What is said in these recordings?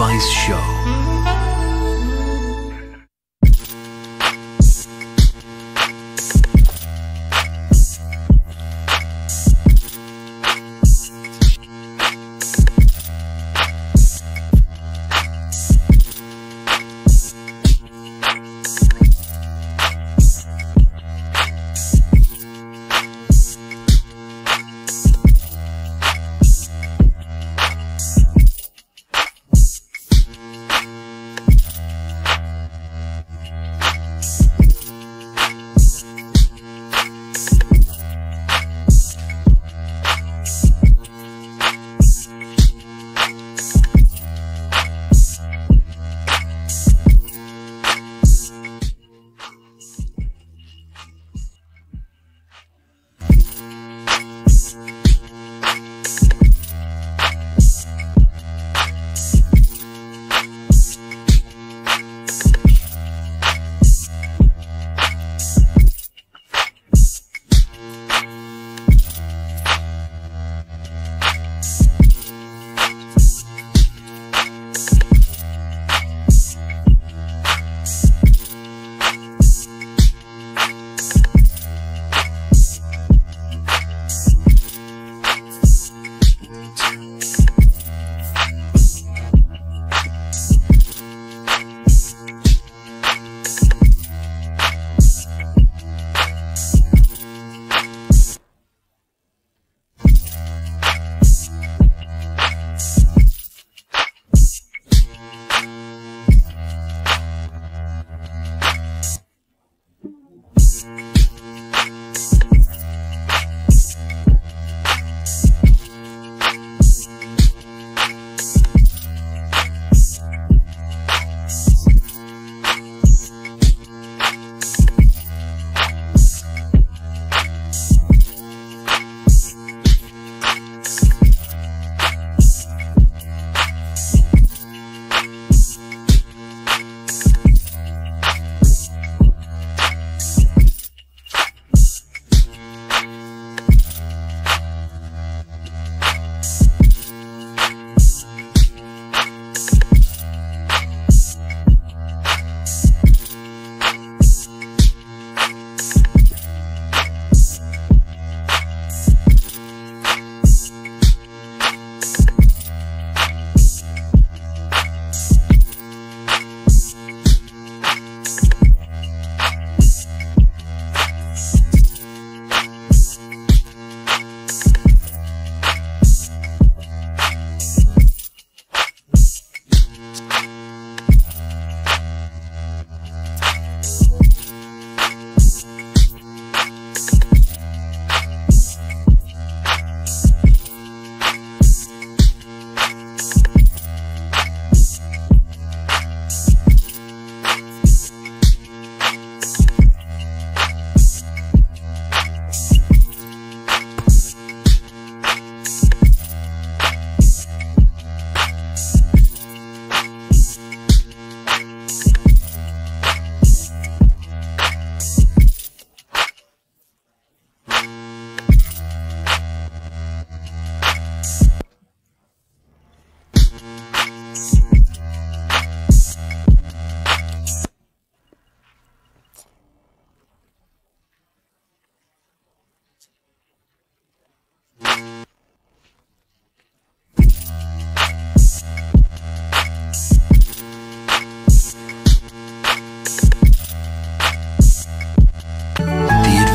Advice Show.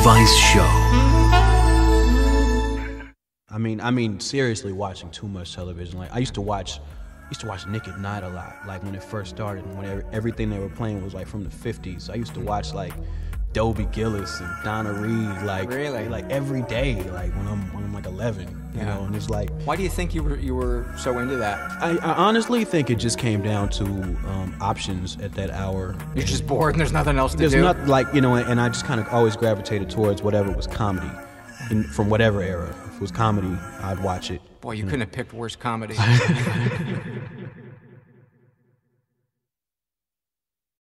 Advice Show. I mean, I mean, seriously, watching too much television. Like I used to watch, used to watch Nick at Nite a lot. Like when it first started, when every- everything they were playing was like from the '50s. I used to watch like Dobie Gillis and Donna Reed, like Really? like every day, like when I'm when I'm like 11, you Yeah. know. And it's like Why do you think you were you were so into that? I, I honestly think it just came down to um, options at that hour. You're just bored and there's nothing else to There's do. not like you know, and I just kind of always gravitated towards whatever was comedy, in, from whatever era. If it was comedy, I'd watch it. Boy, you couldn't have picked worse comedy.